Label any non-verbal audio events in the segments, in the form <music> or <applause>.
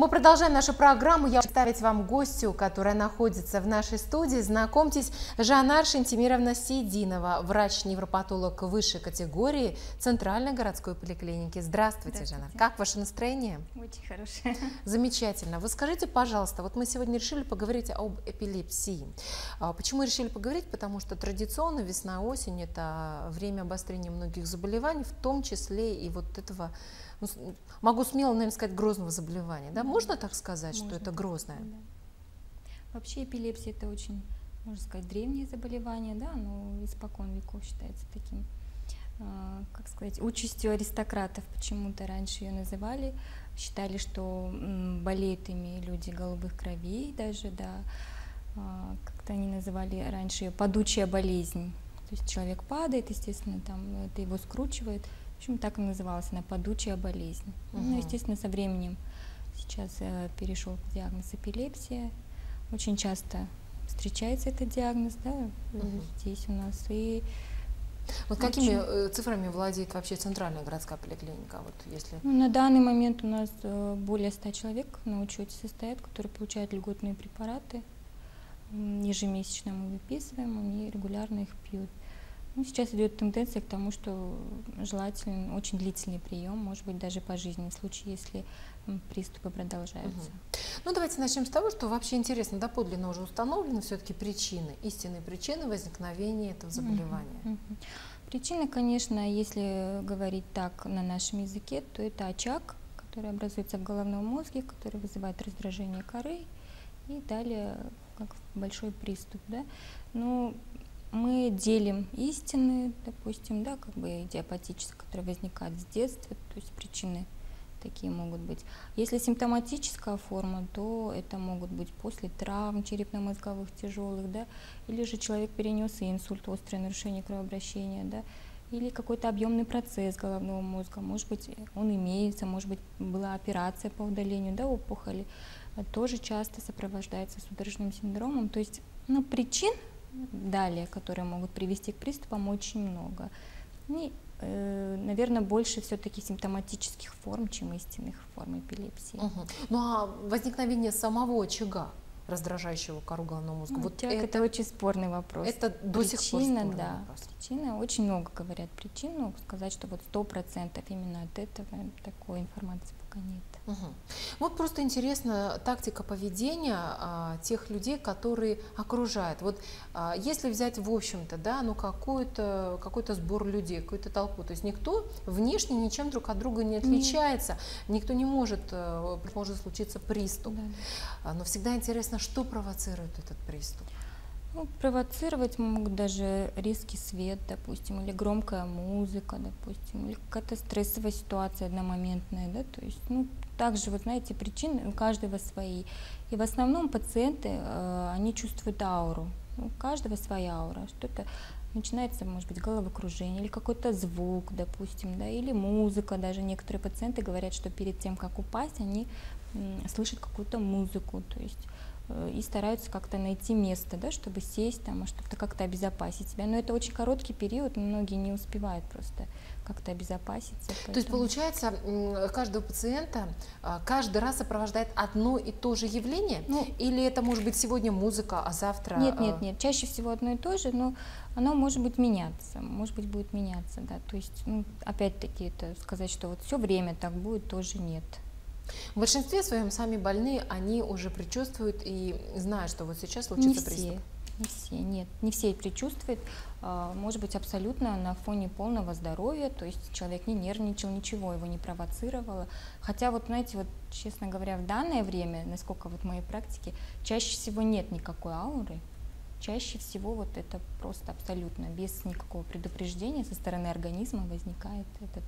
Мы продолжаем нашу программу. Я представить вам гостю, которая находится в нашей студии. Знакомьтесь, Жанар Шентимировна Сидинова, врач-невропатолог высшей категории Центральной городской поликлиники. Здравствуйте, Здравствуйте, Жанар. Как ваше настроение? Очень хорошее. <laughs> Замечательно. Вы скажите, пожалуйста, вот мы сегодня решили поговорить об эпилепсии. А, почему решили поговорить? Потому что традиционно весна-осень – это время обострения многих заболеваний, в том числе и вот этого ну, могу смело, наверное, сказать, грозного заболевания. Да? Можно так сказать, можно. что это грозное? Да. Вообще эпилепсия это очень, можно сказать, древнее заболевание, да, но испокон веков считается таким, э, как сказать, участью аристократов. Почему-то раньше ее называли, считали, что м, болеют ими люди голубых кровей даже, да, э, как-то они называли раньше ее падучая болезнь. То есть человек падает, естественно, там это его скручивает, в общем, так и называлась она падучая болезнь. Угу. Ну, естественно, со временем сейчас э, перешел диагноз эпилепсия. Очень часто встречается этот диагноз, да, угу. здесь у нас. И вот очень... какими э, цифрами владеет вообще центральная городская поликлиника? Вот если... ну, на данный момент у нас более 100 человек на учете состоят, которые получают льготные препараты. Ежемесячно мы выписываем, они регулярно их пьют. Ну, сейчас идет тенденция к тому, что желательно очень длительный прием, может быть, даже по жизни, в случае, если приступы продолжаются. Угу. Ну, давайте начнем с того, что вообще интересно, доподлинно уже установлены все-таки причины, истинные причины возникновения этого заболевания. Угу. Угу. Причины, конечно, если говорить так на нашем языке, то это очаг, который образуется в головном мозге, который вызывает раздражение коры, и далее как большой приступ. Да? Но ну, мы делим истины, допустим, да, как бы идиопатические, которые возникают с детства, то есть причины такие могут быть. Если симптоматическая форма, то это могут быть после травм черепно-мозговых тяжелых, да, или же человек перенес инсульт, острое нарушение кровообращения, да, или какой-то объемный процесс головного мозга, может быть, он имеется, может быть, была операция по удалению да, опухоли, тоже часто сопровождается судорожным синдромом. То есть ну, причин далее, которые могут привести к приступам, очень много. И, э, наверное, больше все-таки симптоматических форм, чем истинных форм эпилепсии. Угу. Ну а возникновение самого очага раздражающего кору головного мозга. Ну, вот это, это очень спорный вопрос. Это до сих пор спорный да, вопрос. Причина, очень много говорят причин, но сказать, что вот сто процентов именно от этого такой информации пока нет. Угу. Вот просто интересна тактика поведения а, тех людей, которые окружают. Вот а, если взять в общем-то, да, ну какой-то какой-то сбор людей, какую-то толпу, то есть никто внешне ничем друг от друга не отличается, нет. никто не может, э, может случиться приступ. Да. Но всегда интересно, что провоцирует этот приступ. Ну, провоцировать могут даже риски свет, допустим, или громкая музыка, допустим, или какая-то стрессовая ситуация одномоментная, да, то есть, ну, также, вот знаете, причины у каждого свои. И в основном пациенты, э, они чувствуют ауру, у каждого своя аура, что-то начинается, может быть, головокружение или какой-то звук, допустим, да, или музыка. Даже некоторые пациенты говорят, что перед тем, как упасть, они слышат какую-то музыку, то есть и стараются как-то найти место, да, чтобы сесть там, а чтобы как-то обезопасить себя. Но это очень короткий период, многие не успевают просто как-то обезопаситься. Поэтому... То есть получается, каждого пациента а, каждый раз сопровождает одно и то же явление? Ну, Или это может быть сегодня музыка, а завтра... Нет, нет, нет, чаще всего одно и то же, но оно может быть меняться, может быть будет меняться, да. То есть, ну, опять-таки, это сказать, что вот все время так будет, тоже нет. В большинстве своем сами больные, они уже предчувствуют и знают, что вот сейчас случится не приступ. Все. Не все, нет, не все предчувствуют, а, может быть абсолютно на фоне полного здоровья, то есть человек не нервничал, ничего его не провоцировало. Хотя вот, знаете, вот, честно говоря, в данное время, насколько вот в моей практике, чаще всего нет никакой ауры, чаще всего вот это просто абсолютно без никакого предупреждения со стороны организма возникает этот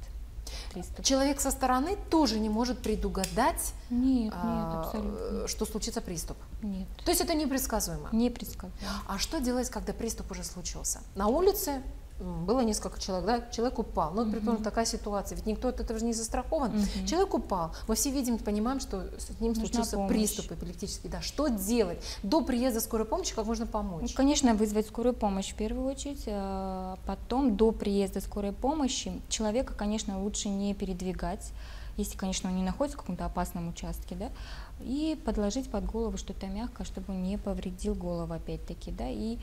приступ. Человек со стороны тоже не может предугадать, нет, а, абсолютно. что случится приступ. Нет. То есть это непредсказуемо. Непредсказуемо. А что делать, когда приступ уже случился? На улице было несколько человек, да, человек упал. Ну, предположим, угу. такая ситуация, ведь никто от этого же не застрахован. Угу. Человек упал, мы все видим, понимаем, что с ним Нужна случился помощь. приступ эпилептический. Да, что делать? До приезда скорой помощи как можно помочь? Ну, конечно, вызвать скорую помощь в первую очередь, а потом до приезда скорой помощи человека, конечно, лучше не передвигать, если, конечно, он не находится в каком-то опасном участке, да, и подложить под голову что-то мягкое, чтобы не повредил голову опять-таки, да, и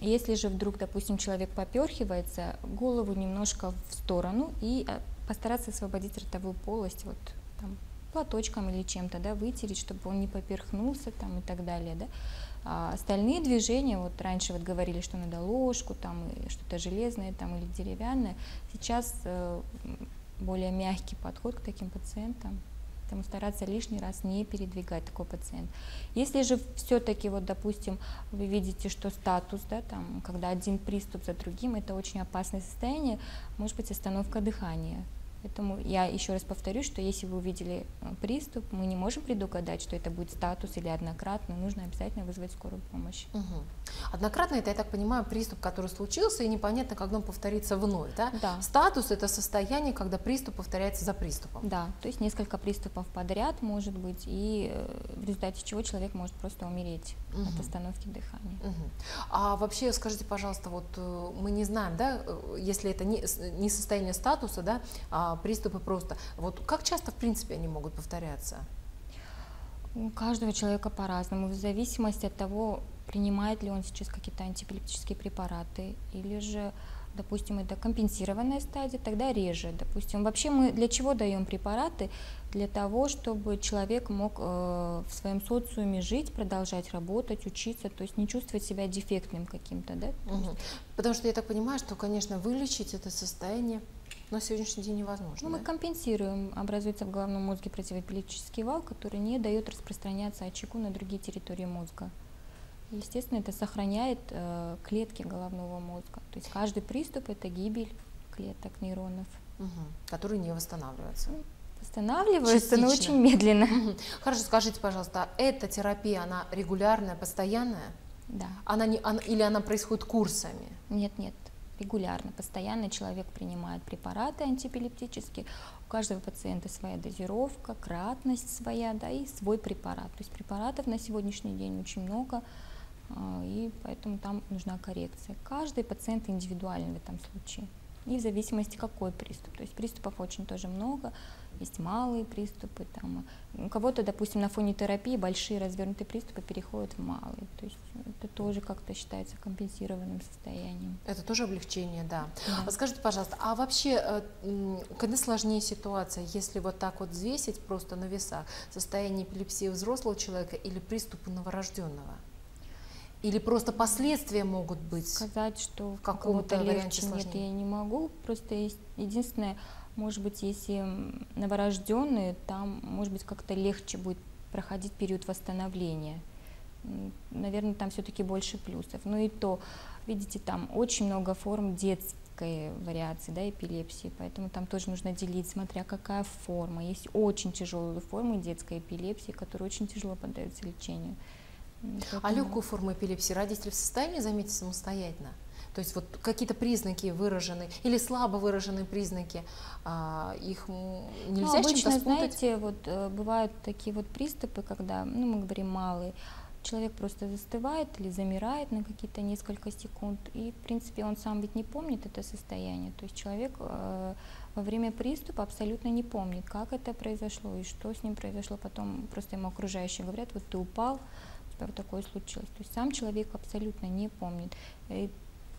если же вдруг, допустим, человек поперхивается, голову немножко в сторону и а, постараться освободить ротовую полость, вот там, платочком или чем-то, да, вытереть, чтобы он не поперхнулся там и так далее, да. А остальные движения, вот раньше вот говорили, что надо ложку, там что-то железное там или деревянное, сейчас э, более мягкий подход к таким пациентам, поэтому стараться лишний раз не передвигать такой пациент. Если же все-таки, вот, допустим, вы видите, что статус, да, там, когда один приступ за другим, это очень опасное состояние, может быть остановка дыхания. Поэтому я еще раз повторюсь, что если вы увидели э, приступ, мы не можем предугадать, что это будет статус или однократно, нужно обязательно вызвать скорую помощь. Угу. Однократно это, я так понимаю, приступ, который случился, и непонятно, когда он повторится вновь, да? Да. Статус – это состояние, когда приступ повторяется за приступом. Да, то есть несколько приступов подряд может быть, и э, в результате чего человек может просто умереть угу. от остановки дыхания. Угу. А вообще, скажите, пожалуйста, вот э, мы не знаем, да, если это не, не состояние статуса, да, а приступы просто. Вот как часто, в принципе, они могут повторяться? У каждого человека по-разному, в зависимости от того, принимает ли он сейчас какие-то антиэпилептические препараты, или же, допустим, это компенсированная стадия, тогда реже. Допустим, вообще мы для чего даем препараты? Для того, чтобы человек мог э, в своем социуме жить, продолжать работать, учиться, то есть не чувствовать себя дефектным каким-то, да? Угу. Потому что я так понимаю, что, конечно, вылечить это состояние на сегодняшний день невозможно. Ну, мы компенсируем. Образуется в головном мозге противоэпилептический вал, который не дает распространяться очагу на другие территории мозга. Естественно, это сохраняет э, клетки головного мозга. То есть каждый приступ – это гибель клеток нейронов. Угу. Которые не восстанавливаются. Ну, восстанавливаются, Частично. но очень медленно. Угу. Хорошо, скажите, пожалуйста, а эта терапия, она регулярная, постоянная? Да. Она не, она, или она происходит курсами? Нет, нет регулярно, постоянно человек принимает препараты антиэпилептические, у каждого пациента своя дозировка, кратность своя, да, и свой препарат. То есть препаратов на сегодняшний день очень много, и поэтому там нужна коррекция. Каждый пациент индивидуален в этом случае. И в зависимости какой приступ. То есть приступов очень тоже много, есть малые приступы, там, у кого-то, допустим, на фоне терапии большие развернутые приступы переходят в малые, то есть это тоже как-то считается компенсированным состоянием. Это тоже облегчение, да. да. Скажите, пожалуйста, а вообще, э, когда сложнее ситуация, если вот так вот взвесить просто на весах состояние эпилепсии взрослого человека или приступа новорожденного? Или просто последствия могут быть? Сказать, что в каком-то легче, нет, я не могу. Просто есть единственное, может быть, если новорожденные, там, может быть, как-то легче будет проходить период восстановления. Наверное, там все-таки больше плюсов. Но и то, видите, там очень много форм детской вариации, да, эпилепсии, поэтому там тоже нужно делить, смотря какая форма. Есть очень тяжелые формы детской эпилепсии, которые очень тяжело поддаются лечению. Поэтому... А легкую форму эпилепсии родители в состоянии заметить самостоятельно? То есть вот какие-то признаки выражены или слабо выраженные признаки, а, их нельзя ну, обычно, чем-то спутать? знаете, вот э, бывают такие вот приступы, когда, ну, мы говорим малые, человек просто застывает или замирает на какие-то несколько секунд, и, в принципе, он сам ведь не помнит это состояние. То есть человек э, во время приступа абсолютно не помнит, как это произошло и что с ним произошло. Потом просто ему окружающие говорят, вот ты упал, вот такое случилось. То есть сам человек абсолютно не помнит. И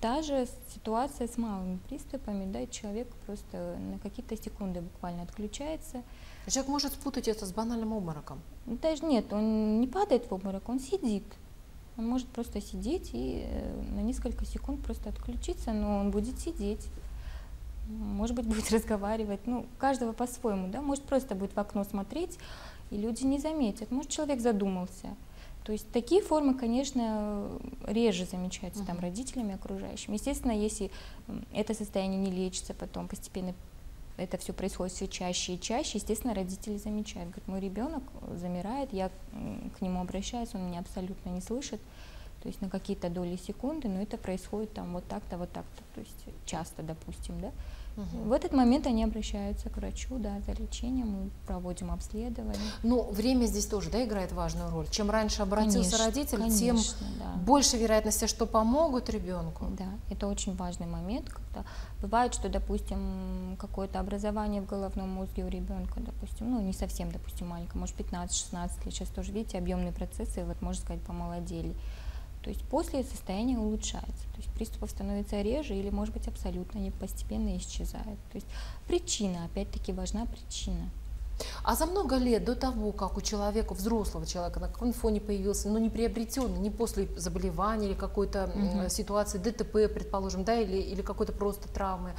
Та же ситуация с малыми приступами, да, человек просто на какие-то секунды буквально отключается. Человек может спутать это с банальным обмороком? Даже нет, он не падает в обморок, он сидит. Он может просто сидеть и э, на несколько секунд просто отключиться, но он будет сидеть. Может быть, <laughs> будет разговаривать, ну, каждого по-своему, да, может просто будет в окно смотреть, и люди не заметят. Может, человек задумался. То есть такие формы, конечно, реже замечаются uh-huh. там родителями, окружающими. Естественно, если это состояние не лечится, потом постепенно это все происходит все чаще и чаще, естественно, родители замечают, говорят, мой ребенок замирает, я к нему обращаюсь, он меня абсолютно не слышит, то есть на какие-то доли секунды, но это происходит там вот так-то, вот так-то, то есть часто, допустим, да, Угу. В этот момент они обращаются к врачу, да, за лечением, мы проводим обследование. Ну, время здесь тоже, да, играет важную роль. Чем раньше обратился конечно, родитель, конечно, тем да. больше вероятности, что помогут ребенку. Да, это очень важный момент, когда бывает, что, допустим, какое-то образование в головном мозге у ребенка, допустим, ну, не совсем, допустим, маленькое, может, 15-16 лет, сейчас тоже, видите, объемные процессы, вот, можно сказать, помолодели. То есть после состояние улучшается, то есть приступов становится реже или, может быть, абсолютно они постепенно исчезают. То есть причина, опять-таки важна причина. А за много лет до того, как у человека, взрослого человека, на каком фоне появился, ну не приобретенный, не после заболевания или какой-то угу. ситуации ДТП, предположим, да, или, или какой-то просто травмы,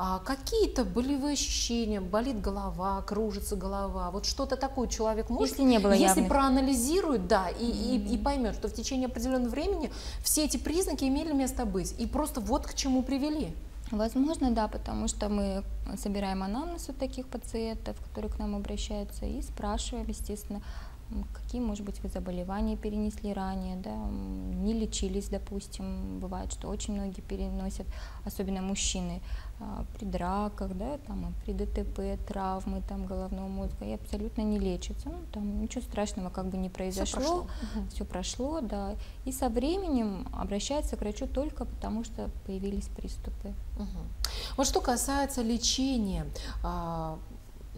а, какие-то болевые ощущения, болит голова, кружится голова, вот что-то такое человек может, если, не было если явных. проанализирует, да, и, mm-hmm. и, и поймет, что в течение определенного времени все эти признаки имели место быть, и просто вот к чему привели. Возможно, да, потому что мы собираем анамнез у таких пациентов, которые к нам обращаются, и спрашиваем, естественно, какие, может быть, вы заболевания перенесли ранее, да, не лечились, допустим, бывает, что очень многие переносят, особенно мужчины, а, при драках, да, там, при ДТП, травмы там, головного мозга, и абсолютно не лечится. Ну, там ничего страшного как бы не произошло, все прошло, все прошло да. И со временем обращается к врачу только потому, что появились приступы. Угу. Вот что касается лечения, а,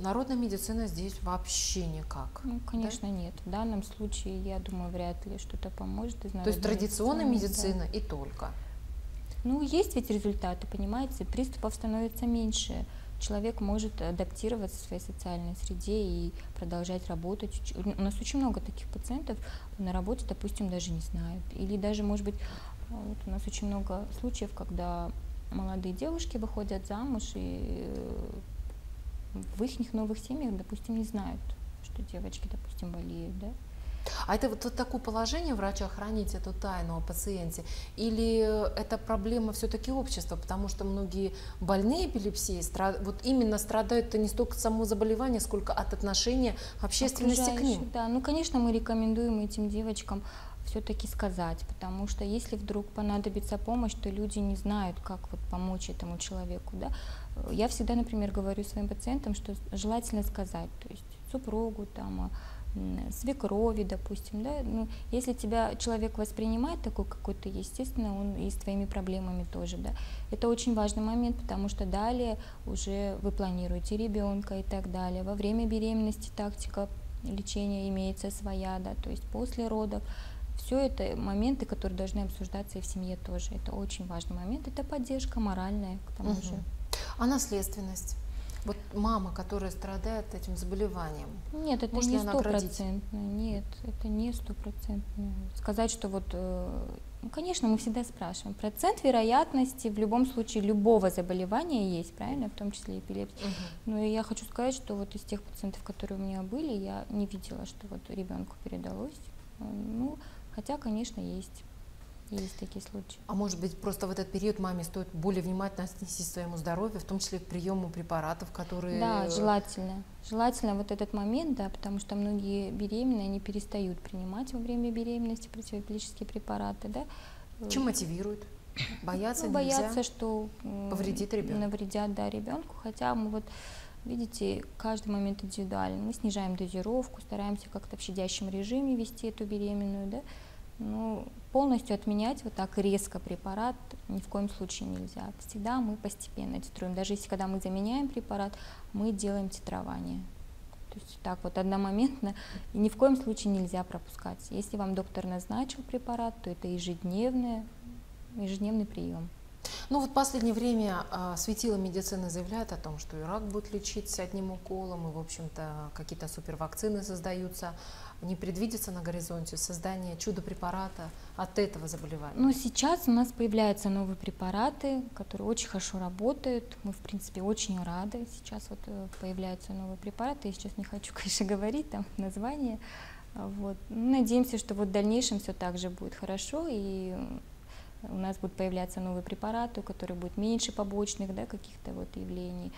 Народная медицина здесь вообще никак. Ну, конечно, да? нет. В данном случае, я думаю, вряд ли что-то поможет. Из То есть традиционная медицина да. и только. Ну, есть ведь результаты, понимаете, приступов становится меньше. Человек может адаптироваться в своей социальной среде и продолжать работать. У нас очень много таких пациентов на работе, допустим, даже не знают. Или даже, может быть, вот у нас очень много случаев, когда молодые девушки выходят замуж и э, в их новых семьях, допустим, не знают, что девочки, допустим, болеют, да. А это вот, вот такое положение врача хранить эту тайну о пациенте? Или это проблема все-таки общества? Потому что многие больные эпилепсией страд... вот именно страдают-то не столько от самого заболевания, сколько от отношения общественности к ним. Да, ну, конечно, мы рекомендуем этим девочкам все-таки сказать, потому что если вдруг понадобится помощь, то люди не знают, как вот помочь этому человеку. Да? Я всегда, например, говорю своим пациентам, что желательно сказать, то есть супругу, там, свекрови, допустим, да, ну, если тебя человек воспринимает такой, какой ты, естественно, он и с твоими проблемами тоже, да. Это очень важный момент, потому что далее уже вы планируете ребенка и так далее. Во время беременности тактика лечения имеется своя, да, то есть после родов. Все это моменты, которые должны обсуждаться и в семье тоже. Это очень важный момент. Это поддержка моральная, к тому угу. же. А наследственность? Вот мама, которая страдает этим заболеванием. Нет, это не стопроцентно. Нет, это не стопроцентно. Сказать, что вот, э, ну, конечно, мы всегда спрашиваем. Процент вероятности в любом случае любого заболевания есть, правильно, в том числе эпилепсия. Угу. Но я хочу сказать, что вот из тех пациентов, которые у меня были, я не видела, что вот ребенку передалось. Ну, хотя, конечно, есть. Есть такие случаи. А может быть, просто в этот период маме стоит более внимательно отнестись к своему здоровью, в том числе к приему препаратов, которые... Да, желательно. Желательно вот этот момент, да, потому что многие беременные, они перестают принимать во время беременности противоэпилептические препараты, да. Чем мотивируют? Боятся, ну, боятся, что повредит ребенку. Навредят, да, ребенку. Хотя мы вот Видите, каждый момент индивидуальный. Мы снижаем дозировку, стараемся как-то в щадящем режиме вести эту беременную, да, ну, полностью отменять вот так резко препарат ни в коем случае нельзя. Всегда мы постепенно титруем. Даже если когда мы заменяем препарат, мы делаем титрование. То есть так вот одномоментно и ни в коем случае нельзя пропускать. Если вам доктор назначил препарат, то это ежедневный, ежедневный прием. Ну вот в последнее время а, светила медицины заявляют о том, что и рак будет лечиться одним уколом, и, в общем-то, какие-то супервакцины создаются. Не предвидится на горизонте создание чудо-препарата от этого заболевания? Ну, сейчас у нас появляются новые препараты, которые очень хорошо работают. Мы, в принципе, очень рады. Сейчас вот э, появляются новые препараты. Я сейчас не хочу, <laughs> конечно, говорить там название. Вот. Ну, надеемся, что вот в дальнейшем все так же будет хорошо, и у нас будут появляться новые препараты, у которых будет меньше побочных да, каких-то вот явлений.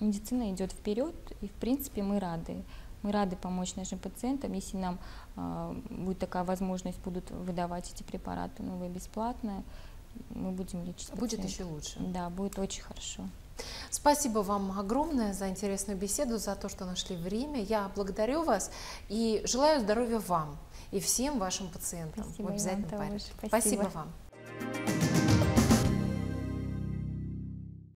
Медицина идет вперед, и в принципе мы рады. Мы рады помочь нашим пациентам, если нам э, будет такая возможность, будут выдавать эти препараты новые бесплатно, мы будем лечить Будет пациентов. еще лучше. Да, будет очень хорошо. Спасибо вам огромное за интересную беседу, за то, что нашли время. Я благодарю вас и желаю здоровья вам и всем вашим пациентам Спасибо, в обязательном порядке. Спасибо Спасибо. вам.